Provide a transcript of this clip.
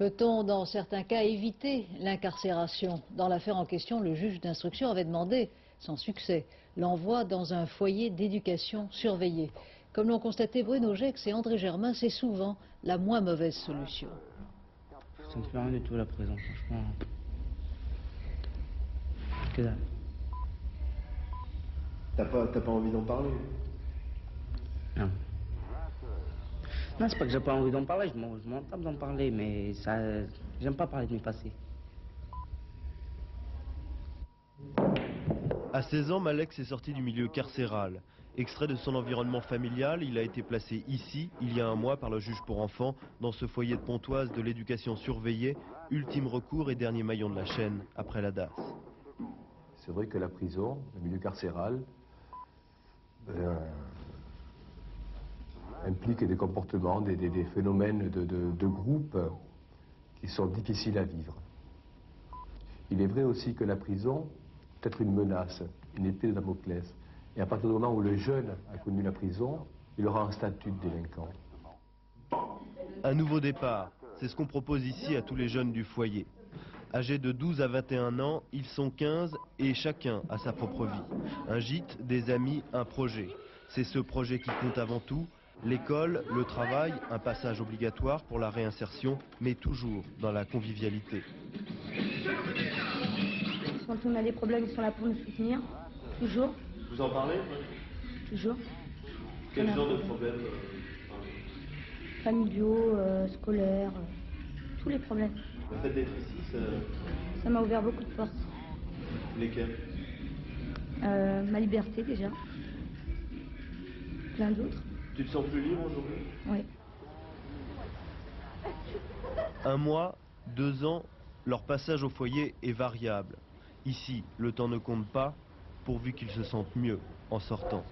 Peut-on, dans certains cas, éviter l'incarcération Dans l'affaire en question, le juge d'instruction avait demandé, sans succès, l'envoi dans un foyer d'éducation surveillé. Comme l'ont constaté Bruno Gex et André Germain, c'est souvent la moins mauvaise solution. Ça ne fait rien du tout la prison, franchement. Que dalle. T'as pas, t'as pas envie d'en parler Non. Non, c'est pas que j'ai pas envie d'en parler, je m'en tape d'en parler, mais ça. J'aime pas parler de mes passés. À 16 ans, Malek s'est sorti du milieu carcéral. Extrait de son environnement familial, il a été placé ici, il y a un mois, par le juge pour enfants, dans ce foyer de Pontoise de l'éducation surveillée, ultime recours et dernier maillon de la chaîne, après la DAS. C'est vrai que la prison, le milieu carcéral, euh, implique des comportements, des, phénomènes de, de- de groupe qui sont difficiles à vivre. Il est vrai aussi que la prison peut être une menace, une épée de Damoclès. Et à partir du moment où le jeune a connu la prison, il aura un statut de délinquant. Un nouveau départ, c'est ce qu'on propose ici à tous les jeunes du foyer. Âgés de 12 à 21 ans, ils sont 15 et chacun a sa propre vie. Un gîte, des amis, un projet. C'est ce projet qui compte avant tout. L'école, le travail, un passage obligatoire pour la réinsertion, mais toujours dans la convivialité. Quand on a des problèmes, ils sont là pour nous soutenir. Toujours, Vous en parlez toujours. Quel genre de problème Familiaux, euh, scolaires, euh, tous les problèmes. Le fait d'être ici, Ça m'a ouvert beaucoup de portes. lesquels? Euh, ma liberté déjà. Plein d'autres. Tu te sens plus libre aujourd'hui Oui. Un mois, deux ans, leur passage au foyer est variable. Ici, le temps ne compte pas, pourvu qu'ils se sentent mieux en sortant.